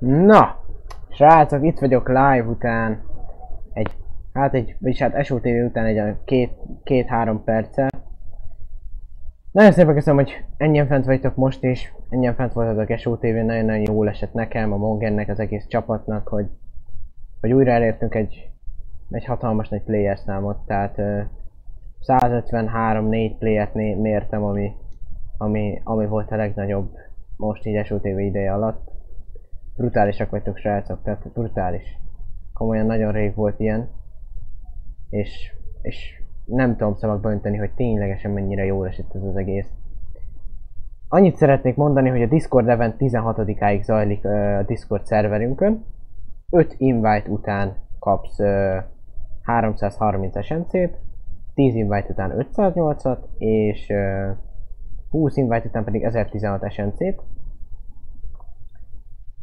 Na, srácok, itt vagyok live után egy, hát egy, vagyis hát SOTV után egy olyan két, két-három perccel. Nagyon szépen köszönöm, hogy ennyien fent vagytok most is, ennyien fent voltatok SOTV, nagyon-nagyon jól esett nekem, a Mongennek, az egész csapatnak, hogy, hogy újra elértünk egy, egy hatalmas nagy player számot, tehát uh, 153-4 playet mértem, ami, ami, ami volt a legnagyobb most így SOTV ideje alatt brutálisak vagytok srácok, tehát brutális. Komolyan nagyon rég volt ilyen. És, és nem tudom szavakba önteni, hogy ténylegesen mennyire jól esett ez az egész. Annyit szeretnék mondani, hogy a Discord event 16-áig zajlik a Discord szerverünkön. 5 invite után kapsz uh, 330 SNC-t, 10 invite után 508-at, és uh, 20 invite után pedig 1016 SNC-t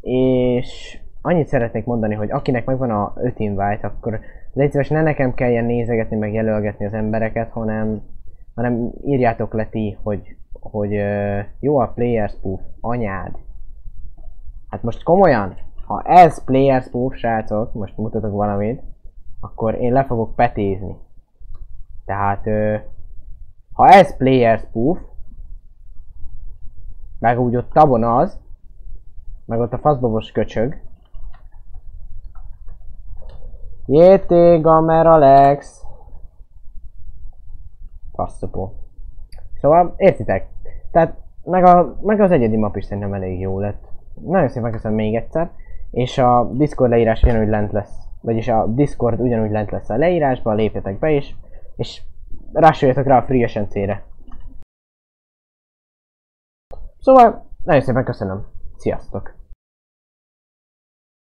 és annyit szeretnék mondani, hogy akinek megvan a 5 invite, akkor légy szíves, ne nekem kelljen nézegetni, meg jelölgetni az embereket, hanem, hanem írjátok le ti, hogy, hogy uh, jó a player spoof, anyád. Hát most komolyan, ha ez player spoof, srácok, most mutatok valamit, akkor én le fogok petézni. Tehát, uh, ha ez player spoof, meg úgy ott tabon az, meg ott a faszbobos köcsög. Jété, Gamer Alex! Passzopó. Szóval, értitek? Tehát, meg, a, meg az egyedi map is szerintem elég jó lett. Nagyon szépen köszönöm még egyszer. És a Discord leírás ugyanúgy lent lesz. Vagyis a Discord ugyanúgy lent lesz a leírásban, lépjetek be is. És rásoljatok rá a Free SNC-re. Szóval, nagyon szépen köszönöm. Sziasztok!